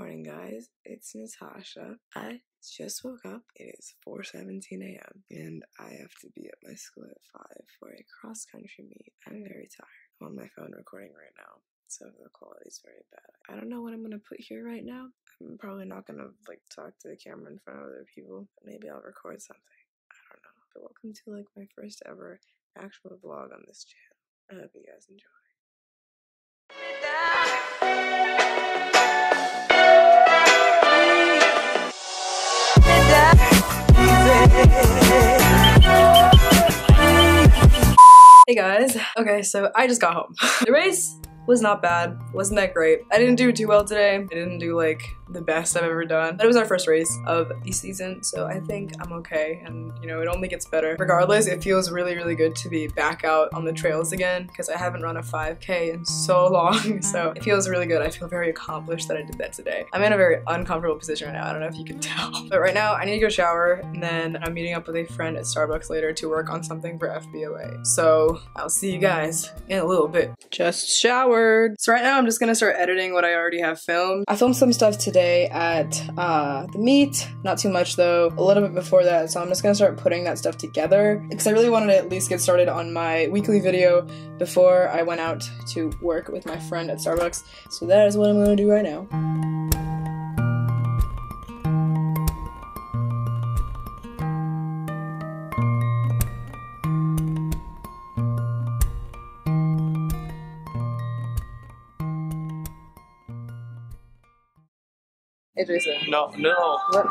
morning, guys. It's Natasha. I just woke up. It is 4:17 a.m. and I have to be at my school at 5 for a cross country meet. I'm very tired. I'm on my phone recording right now, so the quality is very bad. I don't know what I'm gonna put here right now. I'm probably not gonna like talk to the camera in front of other people. Maybe I'll record something. I don't know. But welcome to like my first ever actual vlog on this channel. I hope you guys enjoy. Guys. Okay, so I just got home. the race was not bad. Wasn't that great. I didn't do too well today. I didn't do like the best I've ever done. But it was our first race of the season, so I think I'm okay. And you know, it only gets better. Regardless, it feels really, really good to be back out on the trails again because I haven't run a 5k in so long. So it feels really good. I feel very accomplished that I did that today. I'm in a very uncomfortable position right now. I don't know if you can tell. But right now I need to go shower and then I'm meeting up with a friend at Starbucks later to work on something for FBLA. So I'll see you guys in a little bit. Just showered. So right now I'm just gonna start editing what I already have filmed. I filmed some stuff today today at uh, the meet. Not too much though, a little bit before that. So I'm just gonna start putting that stuff together because I really wanted to at least get started on my weekly video before I went out to work with my friend at Starbucks. So that is what I'm gonna do right now. Hey Jason. No, no. What?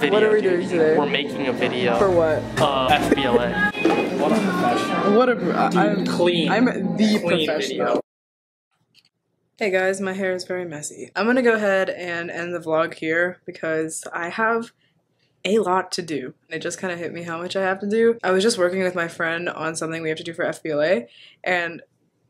Video, what are we dude. doing today? We're making a video. For what? Uh, FBLA. What a professional. What a I- I'm clean. I'm the Clean professional. video. Hey guys, my hair is very messy. I'm gonna go ahead and end the vlog here because I have a lot to do. It just kind of hit me how much I have to do. I was just working with my friend on something we have to do for FBLA, and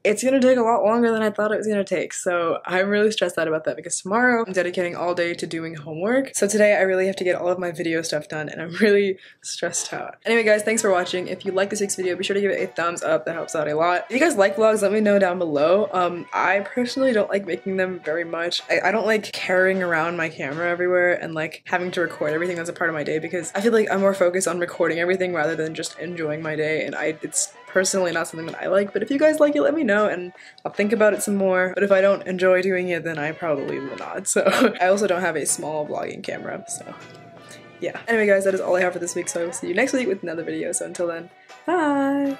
it's gonna take a lot longer than I thought it was gonna take. So I'm really stressed out about that because tomorrow I'm dedicating all day to doing homework. So today I really have to get all of my video stuff done and I'm really stressed out. Anyway guys, thanks for watching. If you like this week's video, be sure to give it a thumbs up. That helps out a lot. If you guys like vlogs, let me know down below. Um, I personally don't like making them very much. I, I don't like carrying around my camera everywhere and like having to record everything that's a part of my day because I feel like I'm more focused on recording everything rather than just enjoying my day and I it's personally not something that I like, but if you guys like it, let me know and I'll think about it some more. But if I don't enjoy doing it, then I probably will not. So I also don't have a small vlogging camera, so yeah. Anyway guys, that is all I have for this week, so I will see you next week with another video. So until then, bye!